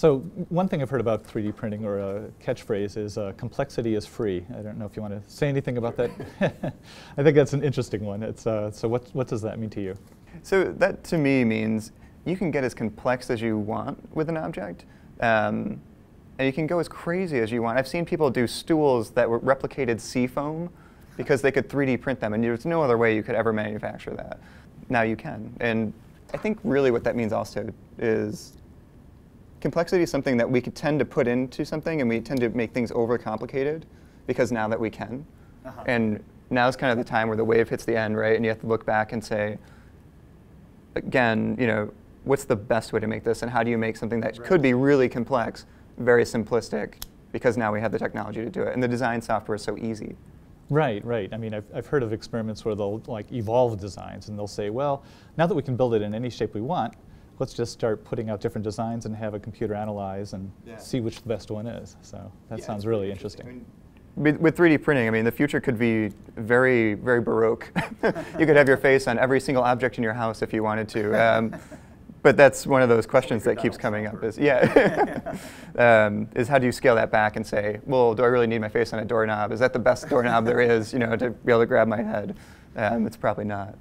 So one thing I've heard about 3D printing or a catchphrase is uh, complexity is free. I don't know if you want to say anything about that. I think that's an interesting one. It's, uh, so what, what does that mean to you? So that to me means you can get as complex as you want with an object. Um, and you can go as crazy as you want. I've seen people do stools that were replicated seafoam because they could 3D print them, and there's no other way you could ever manufacture that. Now you can. And I think really what that means also is complexity is something that we could tend to put into something, and we tend to make things overcomplicated because now that we can. Uh -huh. And now is kind of the time where the wave hits the end, right? And you have to look back and say, again, you know, what's the best way to make this, and how do you make something that right. could be really complex, very simplistic, because now we have the technology to do it, and the design software is so easy. Right, right. I mean, I've, I've heard of experiments where they'll like evolve designs, and they'll say, well, now that we can build it in any shape we want, let's just start putting out different designs and have a computer analyze and yeah. see which the best one is. So that yeah, sounds really interesting. interesting. I mean, with 3D printing, I mean, the future could be very, very baroque. you could have your face on every single object in your house if you wanted to. Um, but that's one of those questions that keeps coming up is, yeah, um, is how do you scale that back and say, well, do I really need my face on a doorknob? Is that the best doorknob there is, you know, to be able to grab my head? Um, it's probably not.